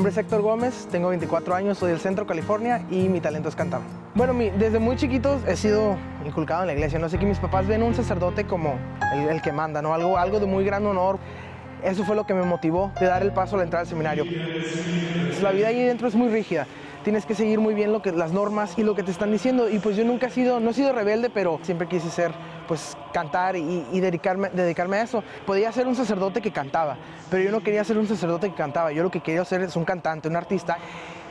nombre es Héctor Gómez, tengo 24 años, soy del Centro California y mi talento es cantar. Bueno, mi- desde muy chiquitos he sido inculcado en la iglesia. No sé que mis papás ven un sacerdote como el, el que manda, ¿no? Algo, algo de muy gran honor. Eso fue lo que me motivó de dar el paso a la entrada al seminario. La vida ahí dentro es muy rígida. Tienes que seguir muy bien lo que, las normas y lo que te están diciendo. Y pues yo nunca he sido, no he sido rebelde, pero siempre quise ser, pues cantar y, y dedicarme, dedicarme a eso. Podía ser un sacerdote que cantaba, pero yo no quería ser un sacerdote que cantaba. Yo lo que quería ser es un cantante, un artista.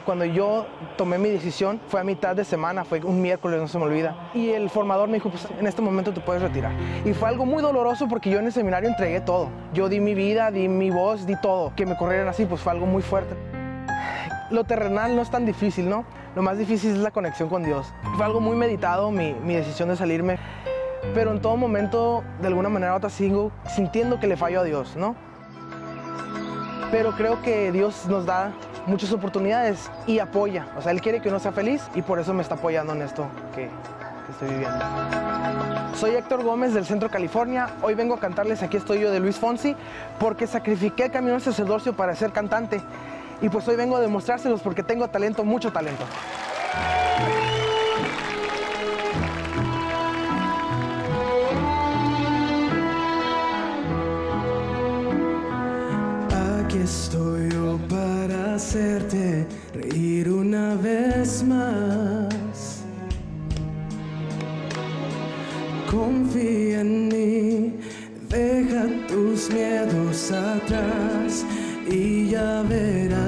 Cuando yo tomé mi decisión fue a mitad de semana, fue un miércoles, no se me olvida. Y el formador me dijo, pues en este momento te puedes retirar. Y fue algo muy doloroso porque yo en el seminario entregué todo. Yo di mi vida, di mi voz, di todo. Que me corrieran así, pues fue algo muy fuerte. Lo terrenal no es tan difícil, ¿no? Lo más difícil es la conexión con Dios. Fue algo muy meditado mi, mi decisión de salirme, pero en todo momento, de alguna manera u otra, sigo sintiendo que le fallo a Dios, ¿no? Pero creo que Dios nos da muchas oportunidades y apoya. O sea, Él quiere que uno sea feliz y por eso me está apoyando en esto que, estoy viviendo. Soy Héctor Gómez del Centro California. Hoy vengo a cantarles Aquí estoy yo de Luis Fonsi porque sacrifiqué el camino al sacerdocio para ser cantante. Y pues hoy vengo a demostrárselos porque tengo talento, mucho talento. Estoy yo para hacerte reír una vez más. Confía en mí, deja tus miedos atrás y ya verás.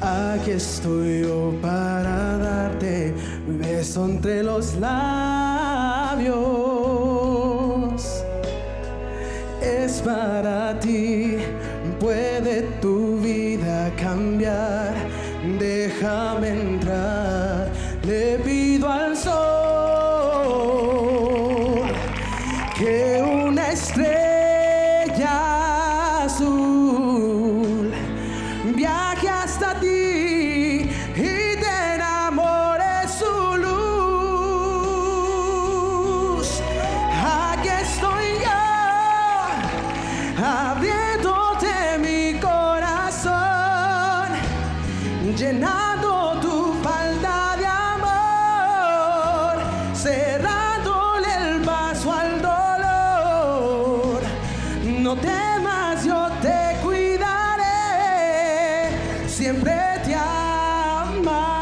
Aquí estoy yo para darte un beso entre los labios es para ti. Puede tu vida cambiar. Déjame entrar. Le pido al sol que una estrella azul No temas, yo te cuidaré, siempre te amaré.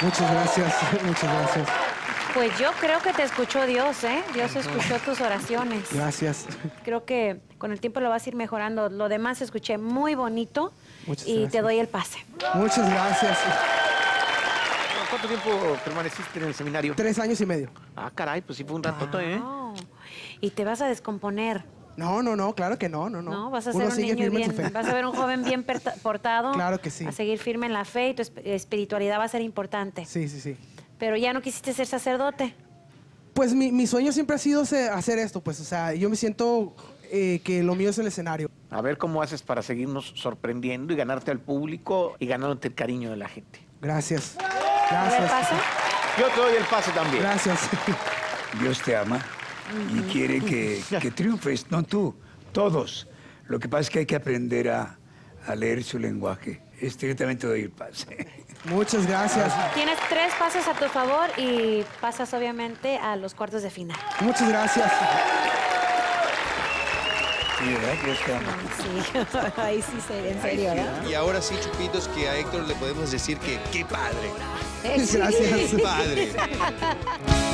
Muchas gracias, muchas gracias. Pues yo creo que te escuchó Dios, ¿eh? Dios escuchó tus oraciones. Gracias. Creo que con el tiempo lo vas a ir mejorando. Lo demás escuché muy bonito Muchas y te doy el pase. Muchas gracias. ¿Cuánto tiempo permaneciste en el seminario? Tres años y medio. Ah, caray, pues sí fue un rato, ¿eh? Wow. Y te vas a descomponer, No, no, no, claro que no, no, no. ¿no? Vas a ser Uno un sigue niño bien, vas a ver un joven bien portado. Claro que sí. A seguir firme en la fe y tu esp- espiritualidad va a ser importante. Sí, sí, sí. Pero ya no quisiste ser sacerdote. Pues mi, mi sueño siempre ha sido hacer esto, pues, o sea, yo me siento eh, que lo mío es el escenario. A ver cómo haces para seguirnos sorprendiendo y ganarte al público y ganándote el cariño de la gente. Gracias. Gracias. Yo te doy el pase también. Gracias. Dios te ama y quiere que, que triunfes, no tú, todos. Lo que pasa es que hay que aprender a, a leer su lenguaje. Estrictamente doy el pase. Muchas gracias. Tienes tres pases a tu favor y pasas obviamente a los cuartos de final. Muchas gracias. Sí, ¿verdad? Dios te ama. Sí, ahí sí, se- en serio, ¿verdad? Y ahora sí, Chupitos, que a Héctor le podemos decir que qué padre. Sí. Gracias. Padre.